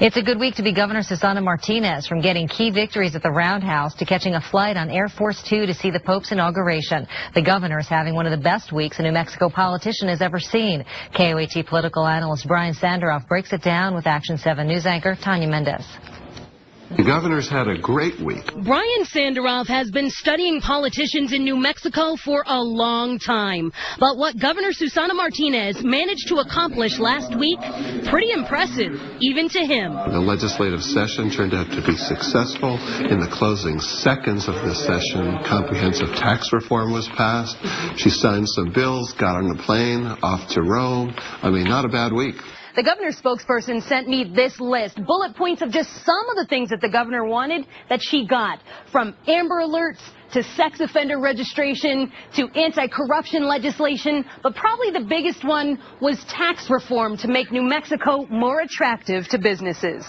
It's a good week to be Governor Susana Martinez from getting key victories at the Roundhouse to catching a flight on Air Force Two to see the Pope's inauguration. The governor is having one of the best weeks a New Mexico politician has ever seen. KOAT political analyst Brian Sanderoff breaks it down with Action 7 News anchor Tanya Mendez. The governor's had a great week. Brian Sanderoff has been studying politicians in New Mexico for a long time. But what Governor Susana Martinez managed to accomplish last week, pretty impressive, even to him. The legislative session turned out to be successful. In the closing seconds of the session, comprehensive tax reform was passed. She signed some bills, got on a plane, off to Rome. I mean, not a bad week. The governor's spokesperson sent me this list, bullet points of just some of the things that the governor wanted that she got, from Amber Alerts to sex offender registration to anti-corruption legislation, but probably the biggest one was tax reform to make New Mexico more attractive to businesses.